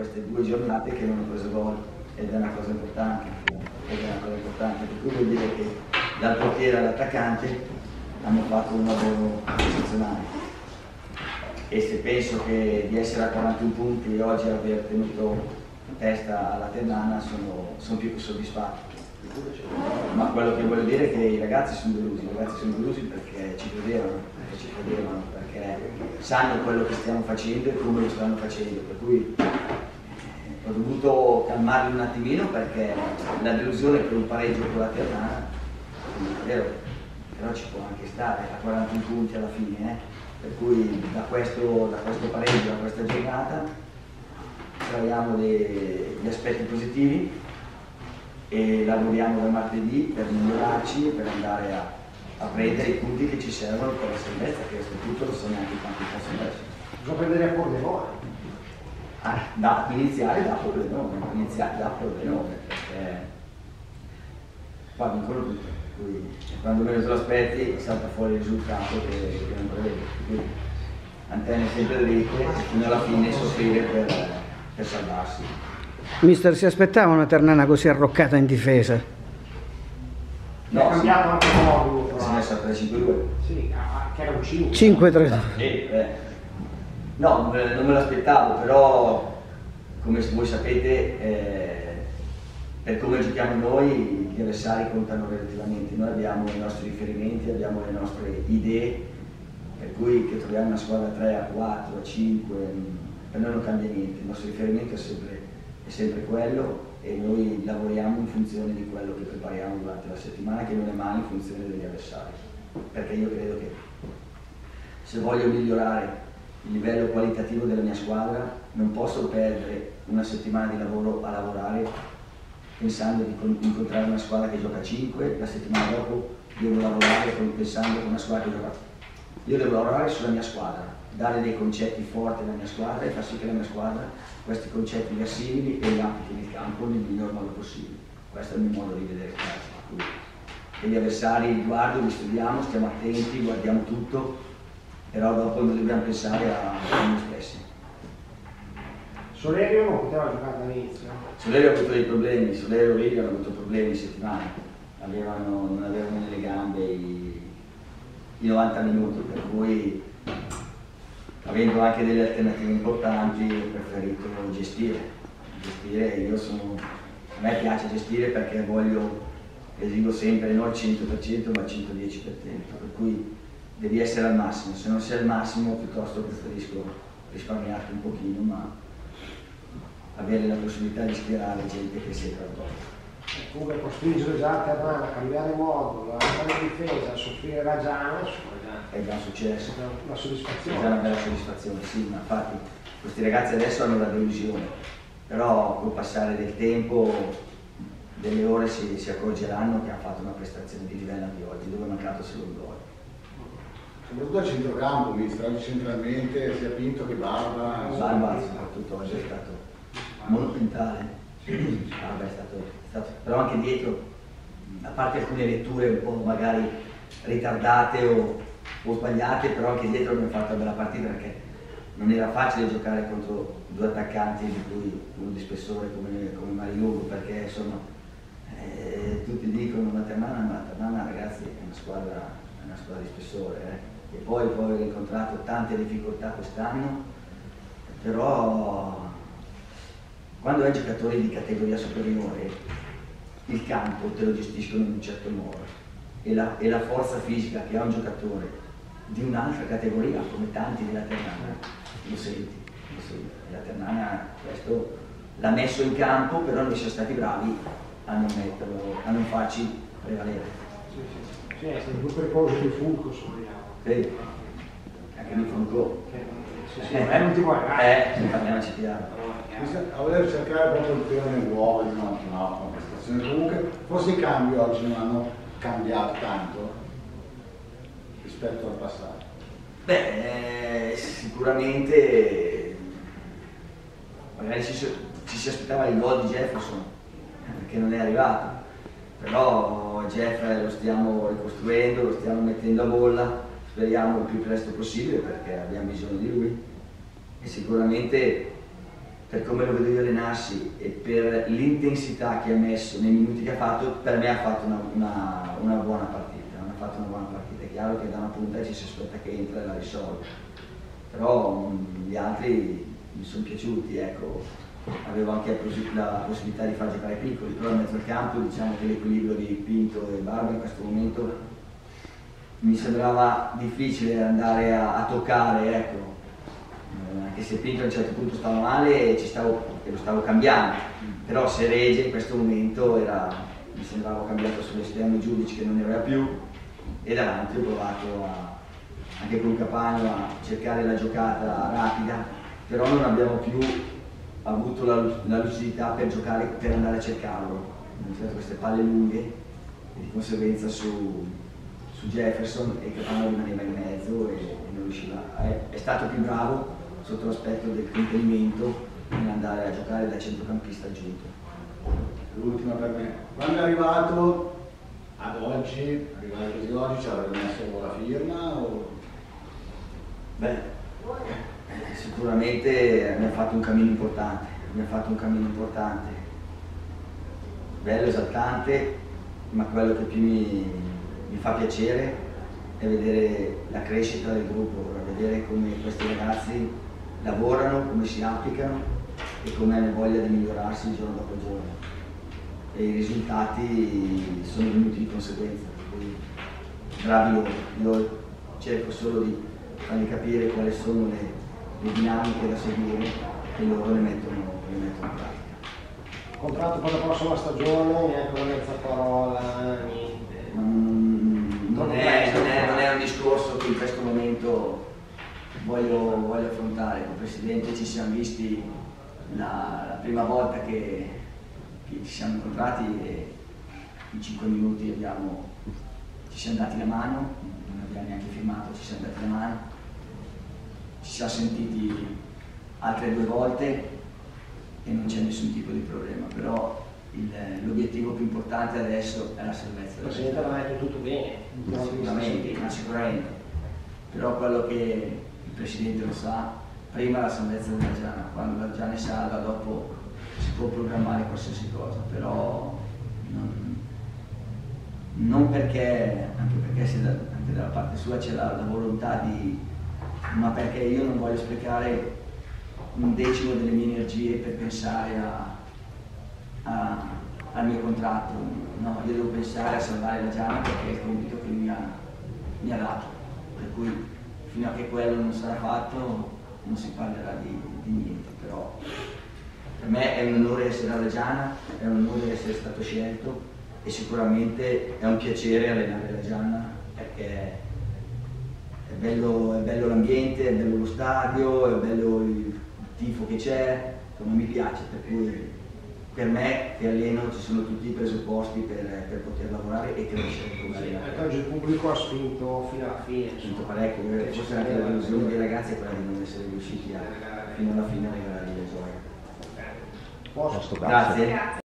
queste due giornate che non ho preso gol ed è una cosa importante, ed è una cosa importante, per cui vuol dire che dal portiere all'attaccante hanno fatto un lavoro eccezionale. E se penso che di essere a 41 punti e oggi aver tenuto testa alla Ternana sono, sono più che soddisfatto. Ma quello che voglio dire è che i ragazzi sono delusi, i ragazzi sono delusi perché ci credevano, perché ci credevano, perché sanno quello che stiamo facendo e come lo stanno facendo, per cui ho dovuto calmarli un attimino perché la delusione per un pareggio con la Ternana, vero, però ci può anche stare a 41 punti alla fine, eh? per cui da questo, da questo pareggio, da questa giornata, traiamo gli aspetti positivi e lavoriamo da martedì per migliorarci e per andare a, a, prendere i punti che ci servono per la salvezza, che soprattutto non sono neanche tanti possono essere. Bisogna prendere a Pordenone. Ah, da, iniziare da Pordenone, iniziare da Pordenone, perché qua vincono tutto, quindi quando meno te lo aspetti salta fuori il risultato che, che non prevedi. Quindi antenne sempre dritte e fino alla fine soffrire per, per salvarsi. Mister, si aspettava una Ternana così arroccata in difesa? No, ha cambiato anche modo. Si è messo a 3-5-2. Sì, che era un 5. 5-3. Eh, eh. No, non me l'aspettavo, però come voi sapete, eh, per come giochiamo noi, gli avversari contano relativamente. Noi abbiamo i nostri riferimenti, abbiamo le nostre idee, per cui che troviamo una squadra 3 a 4, a 5, per noi non cambia niente, il nostro riferimento è sempre, è sempre quello e noi lavoriamo in funzione di quello che prepariamo durante la settimana, che non è mai in funzione degli avversari, perché io credo che se voglio migliorare il livello qualitativo della mia squadra non posso perdere una settimana di lavoro a lavorare pensando di incontrare una squadra che gioca a 5, la settimana dopo devo lavorare pensando con una squadra che gioca io devo lavorare sulla mia squadra dare dei concetti forti alla mia squadra e far sì che la mia squadra questi concetti li assimili e li applichi nel campo nel miglior modo possibile. Questo è il mio modo di vedere il calcio. E gli avversari guardo, li studiamo, stiamo attenti, guardiamo tutto, però dopo dobbiamo pensare a, noi stessi. Solerio non poteva giocare dall'inizio? Solerio ha avuto dei problemi, Solerio e Liga hanno avuto problemi in settimana, avevano, non avevano nelle gambe i, i 90 minuti, per cui avendo anche delle alternative importanti ho preferito gestire. gestire io sono, a me piace gestire perché voglio, esigo sempre non al 100% ma al 110%, per cui devi essere al massimo, se non sei al massimo piuttosto preferisco risparmiarti un pochino ma avere la possibilità di schierare gente che sia tra Comunque costringere già a Ternana a cambiare modo, a fare difesa, a soffrire la Giana, è già successo. Una soddisfazione. È già una bella soddisfazione, sì, ma infatti questi ragazzi adesso hanno la delusione, però col passare del tempo, delle ore si, si accorgeranno che hanno fatto una prestazione di livello di oggi, dove è mancato solo un gol. Soprattutto a centrocampo, mister, centralmente sia Pinto che Barba. Barba soprattutto oggi è stato monumentale. Barba è stato, è stato, però anche dietro, a parte alcune letture un po' magari ritardate o o sbagliate, però anche dietro abbiamo fatto una bella partita perché non era facile giocare contro due attaccanti di cui uno di spessore come, come Marilugo perché insomma eh, tutti dicono la Ternana, ma la Ternana ragazzi è una squadra, è una squadra di spessore eh. E poi poi aver incontrato tante difficoltà quest'anno però quando hai giocatori di categoria superiore il campo te lo gestiscono in un certo modo e la, e la forza fisica che ha un giocatore di un'altra categoria, come tanti della Ternana, lo senti, lo senti. La Ternana questo l'ha messo in campo, però noi siamo stati bravi a non, metterlo, a non farci prevalere. Sì, sì, sì. è stato più pericoloso di Fulco, speriamo. Sì, anche di Fulco. Sì, sì, eh, non ti vuoi Eh, parliamoci chiaro. A voler cercare proprio il pione nuovo di un'ottima prestazione. Comunque, forse i cambi oggi non hanno cambiato tanto rispetto al passato? Beh, eh, sicuramente magari ci, ci, si aspettava il gol di Jefferson, perché non è arrivato, però Jeff lo stiamo ricostruendo, lo stiamo mettendo a bolla, speriamo il più presto possibile perché abbiamo bisogno di lui. E sicuramente per come lo vedo io allenarsi e per l'intensità che ha messo nei minuti che ha fatto, per me ha fatto una, una, una buona partita, ha fatto una buona partita. È chiaro che da una punta ci si aspetta che entra e la risolve, però mh, gli altri mi sono piaciuti, ecco, avevo anche la possibilità di far giocare piccoli, però in mezzo al campo diciamo che l'equilibrio di Pinto e Barba in questo momento mi sembrava difficile andare a, a toccare, ecco, eh, anche se Pinto a un certo punto stava male e, stavo, e lo stavo cambiando, però se Regge in questo momento era, mi sembrava cambiato sull'esterno Giudice che non aveva più. E davanti ho provato a, anche con Capagno a cercare la giocata rapida, però non abbiamo più avuto la, la lucidità per giocare, per andare a cercarlo, queste palle lunghe e di conseguenza su, su Jefferson e Capano rimaneva in mezzo e, e non riusciva. È, è, stato più bravo sotto l'aspetto del contenimento nell'andare a giocare da centrocampista aggiunto. L'ultima per me. Quando è arrivato ad oggi, arrivato così oggi, ci avrebbe messo la firma? O... Beh, sicuramente mi ha fatto un cammino importante, mi ha fatto un cammino importante, bello, esaltante, ma quello che più mi, mi fa piacere è vedere la crescita del gruppo, vedere come questi ragazzi lavorano, come si applicano e come hanno voglia di migliorarsi giorno dopo giorno. E i risultati sono venuti di conseguenza. Quindi, bravi loro, io cerco solo di fargli capire quali sono le, le dinamiche da seguire e loro le mettono, le mettono in pratica. Contratto per la prossima stagione, neanche una mezza parola, niente. Non, è, non, è, non, è, un discorso che in questo momento voglio, voglio affrontare. Con il Presidente ci siamo visti la, la prima volta che, che, ci siamo incontrati e in 5 minuti abbiamo, ci siamo dati la mano, non abbiamo neanche firmato, ci siamo dati la mano, ci siamo sentiti altre due volte e non c'è nessun tipo di problema, però l'obiettivo più importante adesso è la salvezza. Il Presidente aveva detto tutto bene. Sicuramente, ma sicuramente. Però quello che il Presidente lo sa, prima la salvezza della Giana, quando la Giana è salva dopo si può programmare qualsiasi cosa, però non, non perché, anche perché da, anche dalla parte sua c'è la, la volontà di, ma perché io non voglio sprecare un decimo delle mie energie per pensare a, a, al mio contratto, no, io devo pensare a salvare la Giana perché è il compito che mi ha, mi ha dato, per cui fino a che quello non sarà fatto non si parlerà di, di niente, però per me è un onore essere alla Giana, è un onore essere stato scelto e sicuramente è un piacere allenare la Giana perché è bello, bello l'ambiente, è bello lo stadio, è bello il tifo che c'è, come mi piace, per cui per me che alleno ci sono tutti i presupposti per, per poter lavorare e crescere come sì, Anche oggi il pubblico ha spinto fino alla fine. Ha spinto parecchio, forse anche la delusione dei ragazzi è quella di non essere riusciti a, fino alla fine a regalare le gioie. Posto. Grazie.